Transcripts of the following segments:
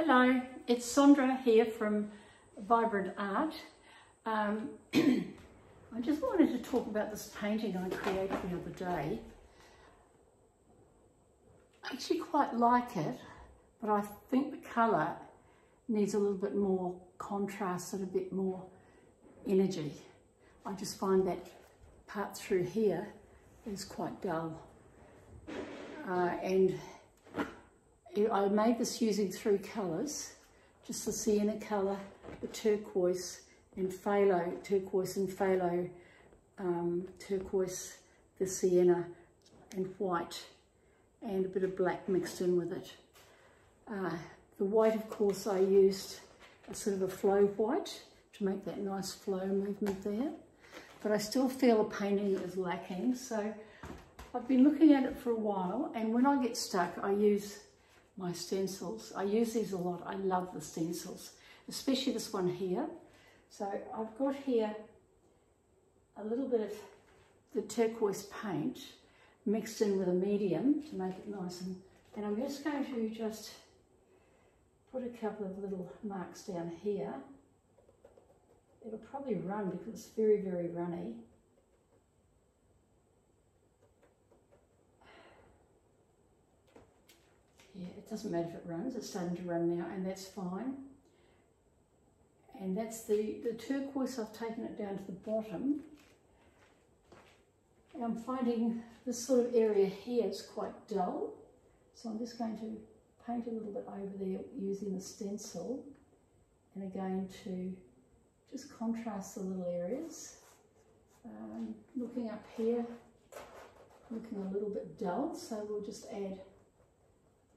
Hello, it's Sondra here from Vibrant Art. Um, I just wanted to talk about this painting I created the other day. I actually quite like it, but I think the colour needs a little bit more contrast and a bit more energy. I just find that part through here is quite dull. Uh, and I made this using three colours, just the sienna colour, the turquoise and phthalo, turquoise and phthalo, um, turquoise, the sienna and white and a bit of black mixed in with it. Uh, the white, of course, I used a sort of a flow white to make that nice flow movement there. But I still feel the painting is lacking. So I've been looking at it for a while and when I get stuck, I use my stencils. I use these a lot. I love the stencils, especially this one here. So I've got here a little bit of the turquoise paint mixed in with a medium to make it nice and, and I'm just going to just put a couple of little marks down here. It'll probably run because it's very, very runny. Yeah, it doesn't matter if it runs, it's starting to run now and that's fine. And that's the, the turquoise, I've taken it down to the bottom. And I'm finding this sort of area here is quite dull. So I'm just going to paint a little bit over there using the stencil. And again to just contrast the little areas. Um, looking up here, looking a little bit dull, so we'll just add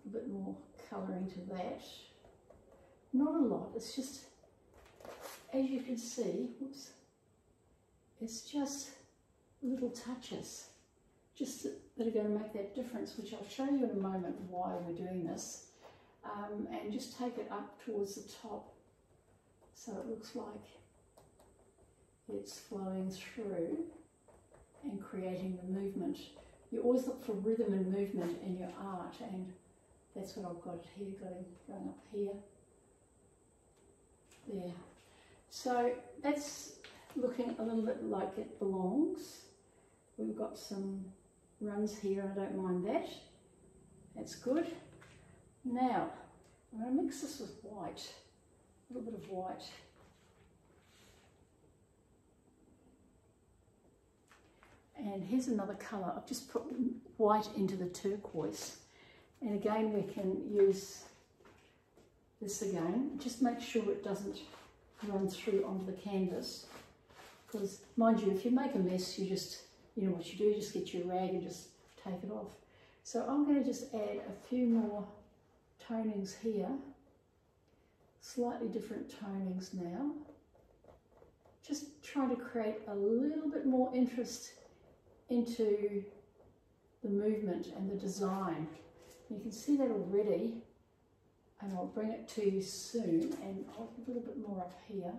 a bit more colouring to that. Not a lot, it's just, as you can see, whoops, it's just little touches just that are going to make that difference, which I'll show you in a moment why we're doing this. Um, and just take it up towards the top so it looks like it's flowing through and creating the movement. You always look for rhythm and movement in your art and that's what I've got here, going, going up here. There. So that's looking a little bit like it belongs. We've got some runs here, I don't mind that. That's good. Now, I'm going to mix this with white, a little bit of white. And here's another colour. I've just put white into the turquoise. And again, we can use this again. Just make sure it doesn't run through onto the canvas. Because, mind you, if you make a mess, you just, you know what you do, just get your rag and just take it off. So I'm going to just add a few more tonings here. Slightly different tonings now. Just trying to create a little bit more interest into the movement and the design. You can see that already, and I'll bring it to you soon, and I'll put a little bit more up here.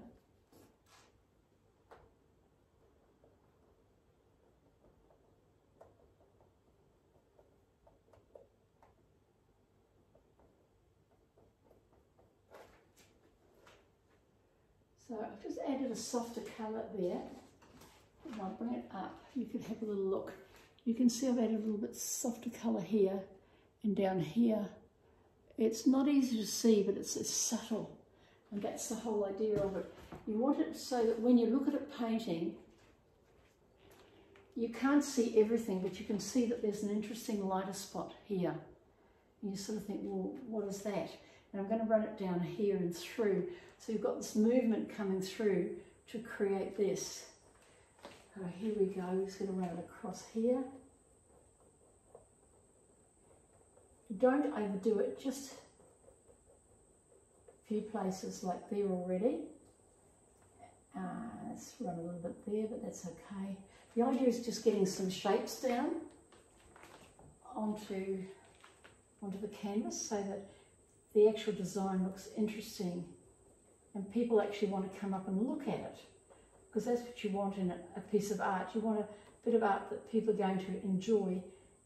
So I've just added a softer colour there. And I'll bring it up. You can have a little look. You can see I've added a little bit softer colour here and down here. It's not easy to see, but it's, it's subtle. And that's the whole idea of it. You want it so that when you look at a painting, you can't see everything, but you can see that there's an interesting lighter spot here. And you sort of think, well, what is that? And I'm going to run it down here and through. So you've got this movement coming through to create this. Uh, here we go, Just going to run it across here. Don't overdo it, just a few places like there already. Uh, let's run a little bit there, but that's okay. The idea is just getting some shapes down onto, onto the canvas so that the actual design looks interesting and people actually want to come up and look at it because that's what you want in a, a piece of art. You want a bit of art that people are going to enjoy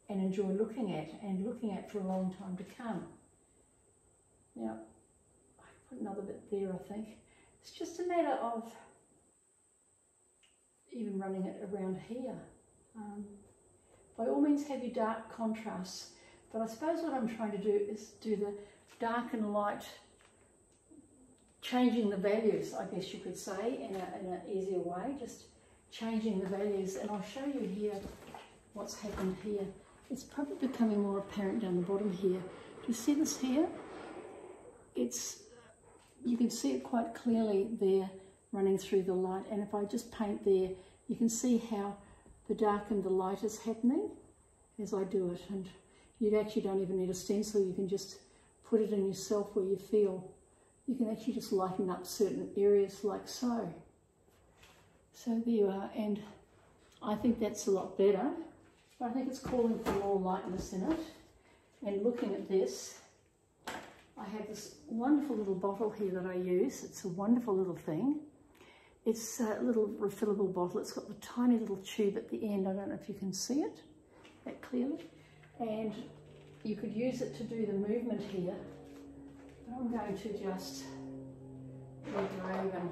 and enjoy looking at and looking at for a long time to come. Now, I Put another bit there, I think. It's just a matter of even running it around here. Um, by all means have your dark contrasts, but I suppose what I'm trying to do is do the dark and light, changing the values, I guess you could say, in, in an easier way, just changing the values. And I'll show you here what's happened here. It's probably becoming more apparent down the bottom here. Do you see this here? It's, you can see it quite clearly there running through the light. And if I just paint there, you can see how the dark and the light is happening as I do it. And you actually don't even need a stencil. You can just put it in yourself where you feel. You can actually just lighten up certain areas like so. So there you are. And I think that's a lot better. But I think it's calling for more lightness in it. And looking at this, I have this wonderful little bottle here that I use. It's a wonderful little thing. It's a little refillable bottle. It's got the tiny little tube at the end. I don't know if you can see it that clearly. And you could use it to do the movement here. But I'm going to just engrave and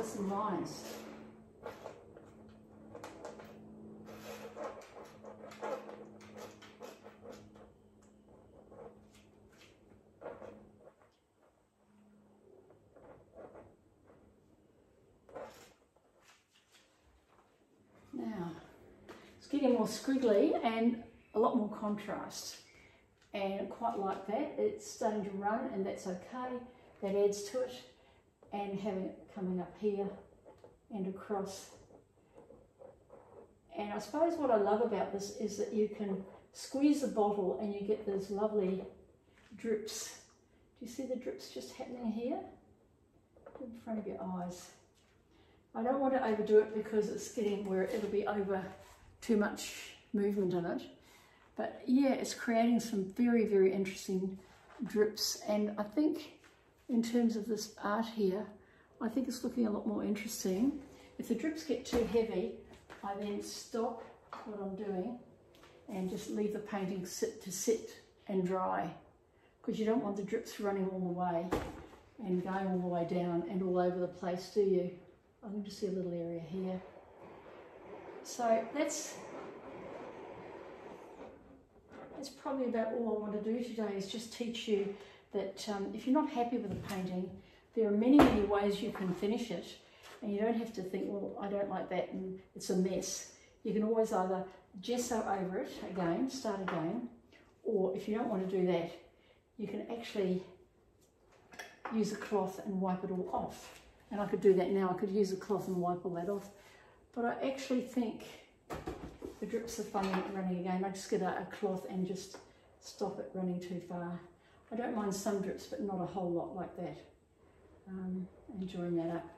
some lines. getting more squiggly and a lot more contrast. And quite like that, it's starting to run and that's okay. That adds to it. And having it coming up here and across. And I suppose what I love about this is that you can squeeze the bottle and you get those lovely drips. Do you see the drips just happening here? In front of your eyes. I don't want to overdo it because it's getting where it'll be over too much movement in it. But yeah, it's creating some very, very interesting drips. And I think in terms of this art here, I think it's looking a lot more interesting. If the drips get too heavy, I then stop what I'm doing and just leave the painting sit to sit and dry because you don't want the drips running all the way and going all the way down and all over the place, do you? I can just see a little area here. So that's that's probably about all I want to do today is just teach you that um, if you're not happy with a painting, there are many, many ways you can finish it. And you don't have to think, well, I don't like that and it's a mess. You can always either gesso over it again, start again, or if you don't want to do that, you can actually use a cloth and wipe it all off. And I could do that now. I could use a cloth and wipe all that off. But I actually think the drips are funny running again. I just get a, a cloth and just stop it running too far. I don't mind some drips, but not a whole lot like that. Um, enjoying that up.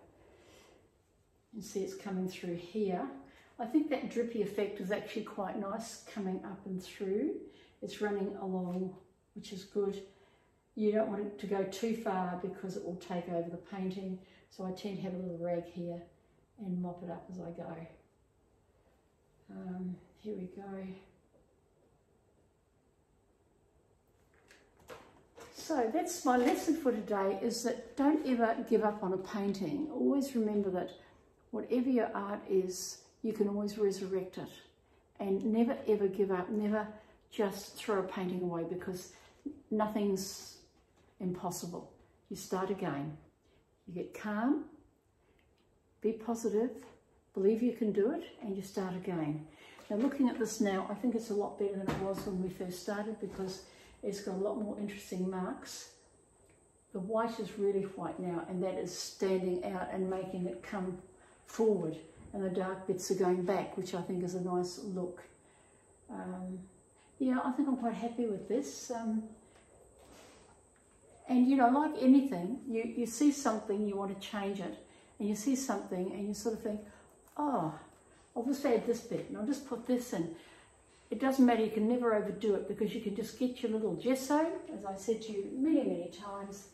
You see it's coming through here. I think that drippy effect is actually quite nice coming up and through. It's running along, which is good. You don't want it to go too far because it will take over the painting. So I tend to have a little rag here and mop it up as I go. Um, here we go. So that's my lesson for today is that don't ever give up on a painting. Always remember that whatever your art is, you can always resurrect it. And never ever give up, never just throw a painting away because nothing's impossible. You start again. You get calm, be positive, believe you can do it, and you start again. Now looking at this now, I think it's a lot better than it was when we first started because it's got a lot more interesting marks. The white is really white now, and that is standing out and making it come forward. And the dark bits are going back, which I think is a nice look. Um, yeah, I think I'm quite happy with this. Um, and you know, like anything, you, you see something, you want to change it and you see something and you sort of think, oh, I'll just add this bit and I'll just put this in. It doesn't matter, you can never overdo it because you can just get your little gesso, as I said to you many, many times,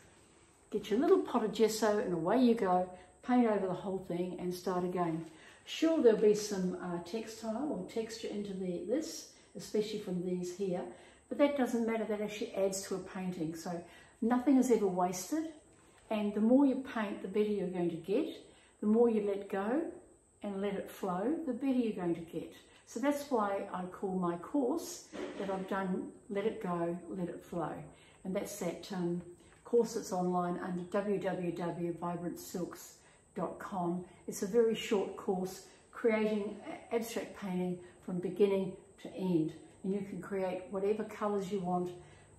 get your little pot of gesso and away you go, paint over the whole thing and start again. Sure, there'll be some uh, textile or texture into the, this, especially from these here, but that doesn't matter, that actually adds to a painting. So nothing is ever wasted, and the more you paint, the better you're going to get. The more you let go and let it flow, the better you're going to get. So that's why I call my course that I've done Let It Go, Let It Flow. And that's that um, course that's online under www.vibrantsilks.com. It's a very short course creating abstract painting from beginning to end. And you can create whatever colours you want,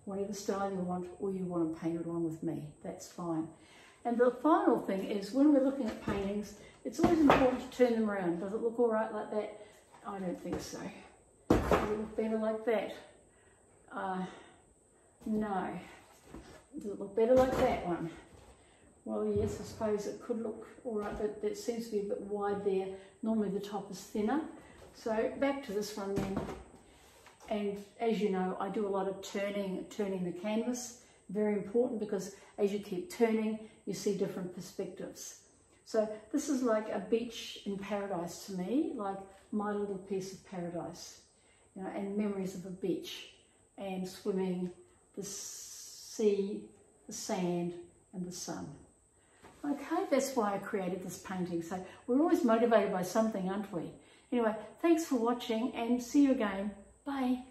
whatever style you want, or you want to paint it along with me. That's fine. And the final thing is when we're looking at paintings, it's always important to turn them around. Does it look all right like that? I don't think so. It look better like that? Uh, no. Does it look better like that one? Well, yes, I suppose it could look all right, but it seems to be a bit wide there. Normally the top is thinner. So back to this one then. And as you know, I do a lot of turning, turning the canvas. Very important because as you keep turning, you see different perspectives. So this is like a beach in paradise to me, like my little piece of paradise, you know, and memories of a beach and swimming, the sea, the sand and the sun. Okay, that's why I created this painting. So we're always motivated by something, aren't we? Anyway, thanks for watching and see you again. Bye.